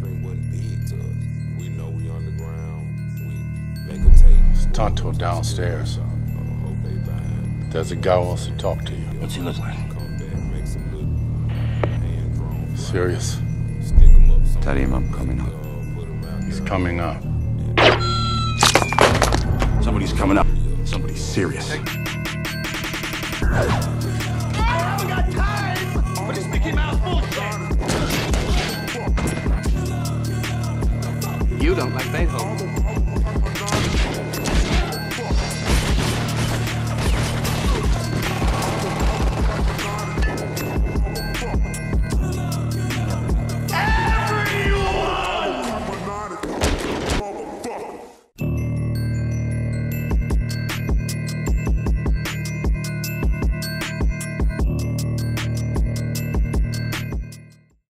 mainstream wasn't big to us. We know we underground. We make a tape. It's Tonto downstairs. Uh, hope they vibe. There's a guy who wants to talk to you. What's he look like? Come back, make some look. Uh, hand drawn. Serious. Stick 'em up. some- Tell him I'm coming up. Uh, put 'em out He's coming up. Somebody's coming up. Somebody's serious. You don't like Beethoven.